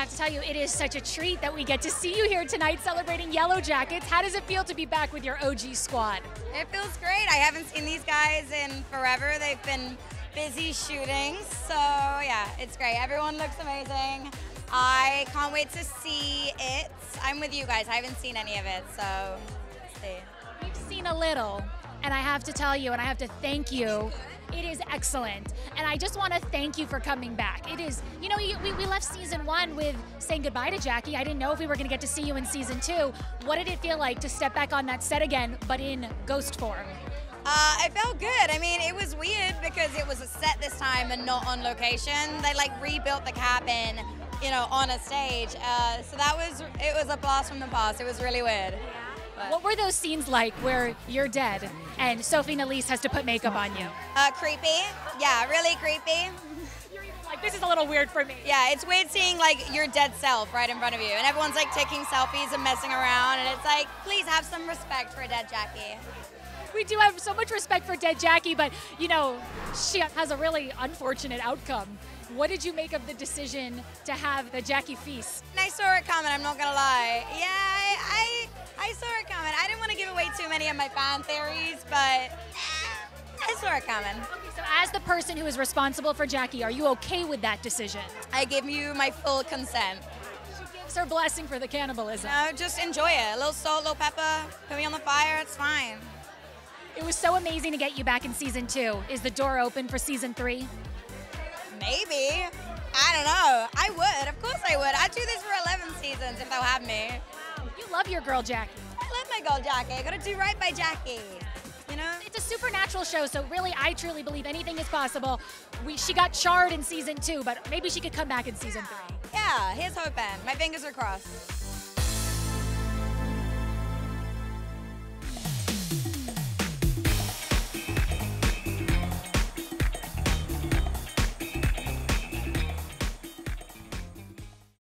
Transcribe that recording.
have to tell you, it is such a treat that we get to see you here tonight celebrating Yellowjackets. How does it feel to be back with your OG squad? It feels great. I haven't seen these guys in forever. They've been busy shooting, so yeah, it's great. Everyone looks amazing. I can't wait to see it. I'm with you guys. I haven't seen any of it, so see. We've seen a little, and I have to tell you, and I have to thank you. It is excellent. And I just want to thank you for coming back. It is, you know, we, we left season one with saying goodbye to Jackie. I didn't know if we were going to get to see you in season two. What did it feel like to step back on that set again, but in ghost form? Uh, it felt good. I mean, it was weird because it was a set this time and not on location. They like rebuilt the cabin, you know, on a stage. Uh, so that was, it was a blast from the past. It was really weird. But. What were those scenes like where you're dead and Sophie Nélisse has to put makeup on you? Uh, creepy. Yeah, really creepy. like, this is a little weird for me. Yeah, it's weird seeing like your dead self right in front of you, and everyone's like taking selfies and messing around, and it's like, please have some respect for dead Jackie we do have so much respect for dead Jackie, but you know, she has a really unfortunate outcome. What did you make of the decision to have the Jackie feast? I saw it coming, I'm not gonna lie. Yeah, I, I, I saw it coming. I didn't want to give away too many of my fan theories, but I saw it coming. Okay, so as the person who is responsible for Jackie, are you okay with that decision? I give you my full consent. She gives her blessing for the cannibalism. No, just enjoy it. A little salt, a little pepper, put me on the fire, it's fine. It was so amazing to get you back in season two. Is the door open for season three? Maybe. I don't know. I would. Of course I would. I'd do this for 11 seasons if they'll have me. Wow. You love your girl Jackie. I love my girl Jackie. I gotta do right by Jackie. You know? It's a supernatural show, so really, I truly believe anything is possible. We, she got charred in season two, but maybe she could come back in season three. Yeah, here's hoping. My fingers are crossed.